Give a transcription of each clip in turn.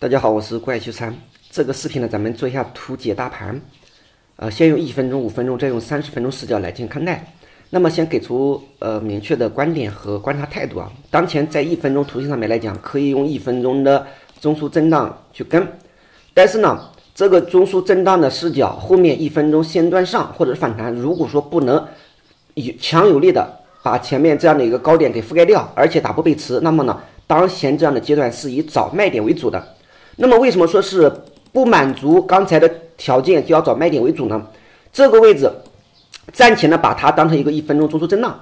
大家好，我是怪修参。这个视频呢，咱们做一下图解大盘。呃，先用一分钟、五分钟，再用三十分钟视角来进行看待。那么，先给出呃明确的观点和观察态度啊。当前在一分钟图形上面来讲，可以用一分钟的中枢震荡去跟。但是呢，这个中枢震荡的视角后面一分钟线段上或者是反弹，如果说不能有强有力的把前面这样的一个高点给覆盖掉，而且打破背驰，那么呢，当前这样的阶段是以找卖点为主的。那么为什么说是不满足刚才的条件就要找卖点为主呢？这个位置暂且呢把它当成一个一分钟中枢震荡。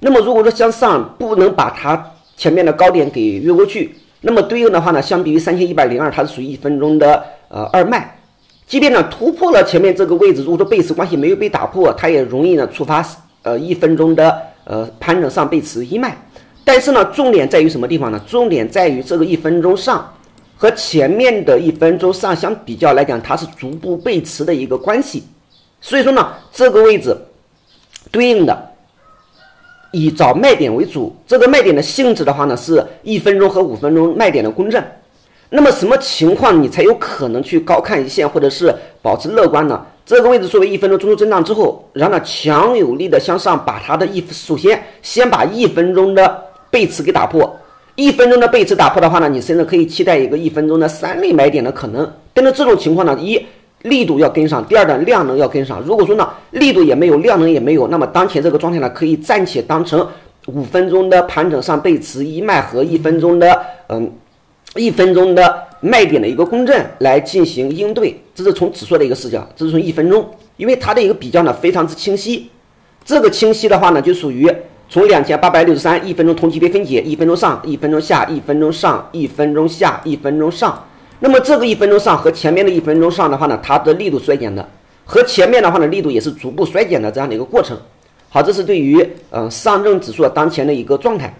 那么如果说向上不能把它前面的高点给越过去，那么对应的话呢，相比于三千一百零二，它是属于一分钟的呃二卖。即便呢突破了前面这个位置，如果说背驰关系没有被打破，它也容易呢触发呃一分钟的呃盘整上背驰一卖。但是呢，重点在于什么地方呢？重点在于这个一分钟上。和前面的一分钟上相比较来讲，它是逐步背驰的一个关系，所以说呢，这个位置对应的以找卖点为主，这个卖点的性质的话呢，是一分钟和五分钟卖点的公正。那么什么情况你才有可能去高看一线，或者是保持乐观呢？这个位置作为一分钟中枢震荡之后，然后呢强有力的向上把它的一首先先把一分钟的背驰给打破。一分钟的背驰打破的话呢，你甚至可以期待一个一分钟的三类买点的可能。但是这种情况呢，一力度要跟上，第二呢量能要跟上。如果说呢力度也没有，量能也没有，那么当前这个状态呢，可以暂且当成五分钟的盘整上背驰一脉和一分钟的嗯一分钟的卖点的一个共振来进行应对。这是从指数的一个视角，这是从一分钟，因为它的一个比较呢非常之清晰。这个清晰的话呢，就属于。从两千八百六十三一分钟同级别分解，一分钟上，一分钟下，一分钟上，一分钟下，一分钟上。那么这个一分钟上和前面的一分钟上的话呢，它的力度衰减的，和前面的话呢力度也是逐步衰减的这样的一个过程。好，这是对于嗯上证指数当前的一个状态。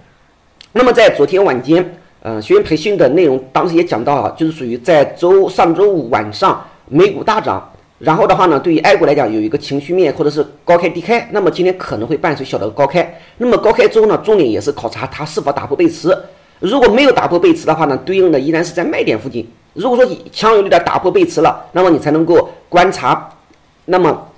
那么在昨天晚间，嗯学员培训的内容当时也讲到了，就是属于在周上周五晚上美股大涨。然后的话呢，对于 A 股来讲，有一个情绪面或者是高开低开，那么今天可能会伴随小的高开。那么高开之后呢，重点也是考察它是否打破背驰。如果没有打破背驰的话呢，对应的依然是在卖点附近。如果说强有力的打破背驰了，那么你才能够观察。那么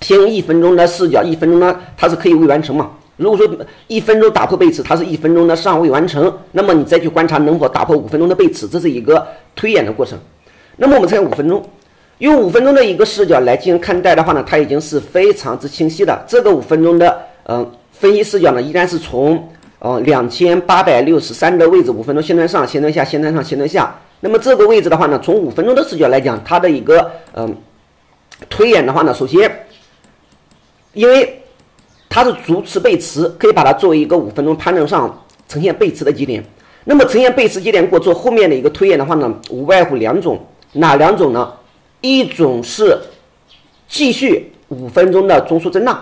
先用一分钟的视角，一分钟呢它是可以未完成嘛？如果说一分钟打破背驰，它是一分钟的尚未完成，那么你再去观察能否打破五分钟的背驰，这是一个推演的过程。那么我们才五分钟。用五分钟的一个视角来进行看待的话呢，它已经是非常之清晰的。这个五分钟的嗯分析视角呢，依然是从呃两千八百六十三的位置，五分钟线段上、线段下、线段上、线段下。那么这个位置的话呢，从五分钟的视角来讲，它的一个嗯推演的话呢，首先，因为它是逐次背驰，可以把它作为一个五分钟盘整上呈现背驰的节点。那么呈现背驰节点过之后，后面的一个推演的话呢，无外乎两种，哪两种呢？一种是继续五分钟的中枢震荡，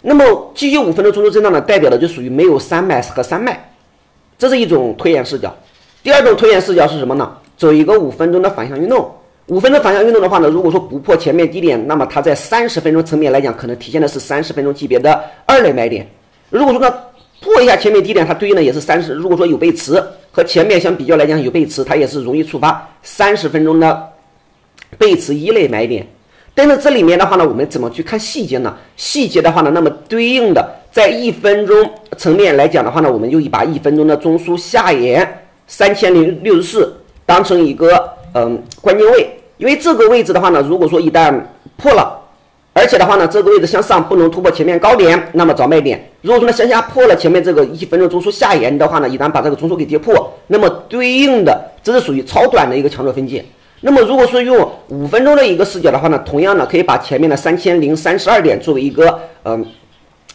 那么继续五分钟中枢震荡呢，代表的就属于没有三卖和三卖，这是一种推演视角。第二种推演视角是什么呢？走一个五分钟的反向运动。五分钟反向运动的话呢，如果说不破前面低点，那么它在三十分钟层面来讲，可能体现的是三十分钟级别的二类买点。如果说呢破一下前面低点，它对应的也是三十。如果说有背驰和前面相比较来讲有背驰，它也是容易触发三十分钟的。背驰一类买点，但是这里面的话呢，我们怎么去看细节呢？细节的话呢，那么对应的在一分钟层面来讲的话呢，我们就以把一分钟的中枢下沿三千零六十四当成一个嗯关键位，因为这个位置的话呢，如果说一旦破了，而且的话呢，这个位置向上不能突破前面高点，那么找卖点；如果说呢向下破了前面这个一分钟中枢下沿的话呢，一旦把这个中枢给跌破，那么对应的这是属于超短的一个强弱分界。那么，如果说用五分钟的一个视角的话呢，同样呢，可以把前面的三千零三十二点作为一个嗯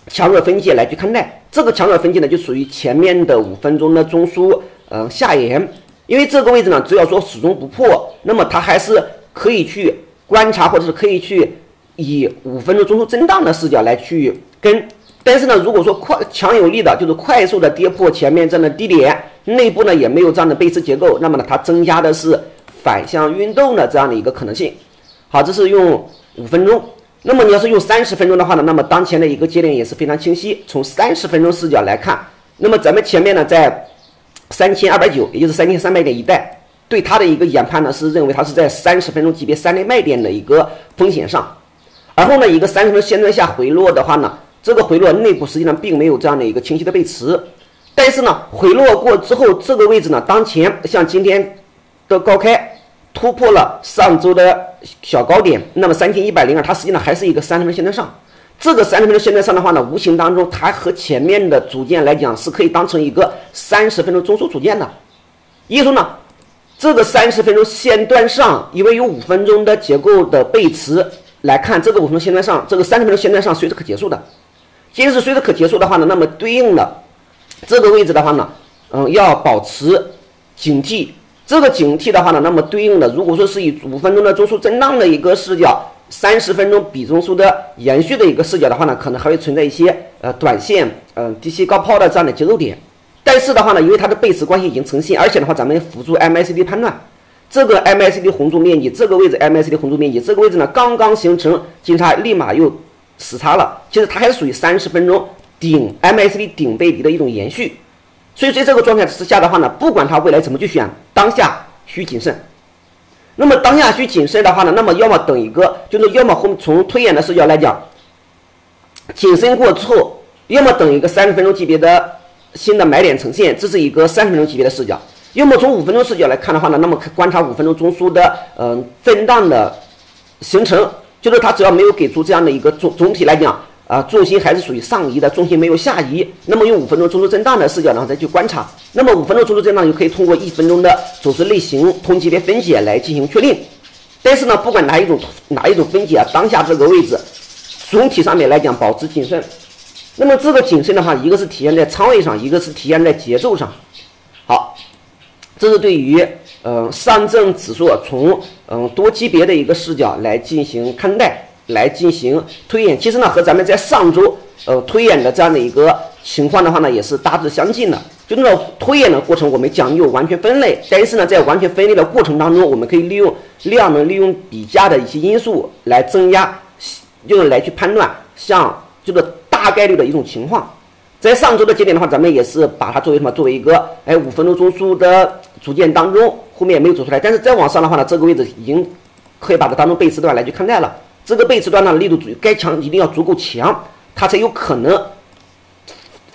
强弱分界来去看待。这个强弱分界呢，就属于前面的五分钟的中枢嗯下沿，因为这个位置呢，只要说始终不破，那么它还是可以去观察，或者是可以去以五分钟中枢震荡的视角来去跟。但是呢，如果说快强有力的，就是快速的跌破前面这样的低点，内部呢也没有这样的背驰结构，那么呢，它增加的是。反向运动的这样的一个可能性，好，这是用五分钟。那么你要是用三十分钟的话呢，那么当前的一个节点也是非常清晰。从三十分钟视角来看，那么咱们前面呢在三千二百九，也就是三千三百点一带，对它的一个研判呢是认为它是在三十分钟级别三类卖点的一个风险上，而后呢一个三十分钟线段下回落的话呢，这个回落内部实际上并没有这样的一个清晰的背驰，但是呢回落过之后这个位置呢，当前像今天的高开突破了上周的小高点，那么三千一百零二，它实际上还是一个三十分钟线段上。这个三十分钟线段上的话呢，无形当中它和前面的组件来讲是可以当成一个三十分钟中枢组件的。也就说呢，这个三十分钟线段上，因为有五分钟的结构的背驰来看，这个五分钟线段上，这个三十分钟线段上随时可结束的。既然是随时可结束的话呢，那么对应的这个位置的话呢，嗯，要保持警惕。这个警惕的话呢，那么对应的如果说是以五分钟的中枢震荡的一个视角。三十分钟比中枢的延续的一个视角的话呢，可能还会存在一些呃短线嗯低吸高抛的这样的节奏点。但是的话呢，因为它的背驰关系已经呈现，而且的话，咱们辅助 MACD 判断，这个 MACD 红柱面积，这个位置 MACD 红柱面积，这个位置呢刚刚形成金叉，立马又死叉了。其实它还属于三十分钟顶 MACD 顶背离的一种延续。所以在这个状态之下的话呢，不管它未来怎么去选，当下需谨慎。那么当下需谨慎的话呢，那么要么等一个，就是要么后从推演的视角来讲，谨慎过之后，要么等一个三十分钟级别的新的买点呈现，这是一个三十分钟级别的视角；要么从五分钟视角来看的话呢，那么观察五分钟中枢的嗯震荡的形成，就是它只要没有给出这样的一个总总体来讲。啊，重心还是属于上移的，重心没有下移。那么用五分钟中枢震荡的视角，然后再去观察。那么五分钟中枢震荡就可以通过一分钟的走势类型同级别分解来进行确定。但是呢，不管哪一种哪一种分解啊，当下这个位置总体上面来讲保持谨慎。那么这个谨慎的话，一个是体现在仓位上，一个是体现在节奏上。好，这是对于呃上证指数从嗯多级别的一个视角来进行看待。来进行推演，其实呢和咱们在上周呃推演的这样的一个情况的话呢，也是大致相近的。就那种推演的过程，我们讲究完全分类，但是呢在完全分类的过程当中，我们可以利用量能、利用比价的一些因素来增压，用来去判断像这个大概率的一种情况。在上周的节点的话，咱们也是把它作为什么？作为一个哎五分钟中枢的组件当中，后面也没有走出来，但是再往上的话呢，这个位置已经可以把它当成背驰段来去看待了。这个背驰端呢，力度足，该强一定要足够强，它才有可能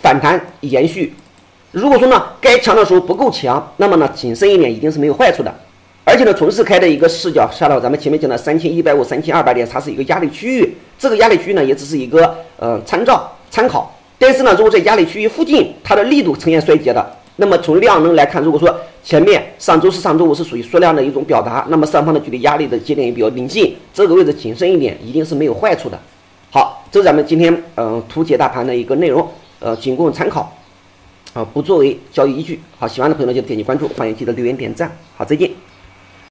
反弹延续。如果说呢，该强的时候不够强，那么呢，谨慎一点一定是没有坏处的。而且呢，从日开的一个视角下到咱们前面讲的三千一百五、三千二百点，它是一个压力区域。这个压力区域呢，也只是一个呃参照参考。但是呢，如果在压力区域附近，它的力度呈现衰竭的。那么从量能来看，如果说前面上周四、上周五是属于缩量的一种表达，那么上方的距离压力的节点也比较临近，这个位置谨慎一点，一定是没有坏处的。好，这是咱们今天嗯图解大盘的一个内容，呃，仅供参考，啊，不作为交易依据。好，喜欢的朋友呢就点击关注，欢迎记得留言点赞。好，再见。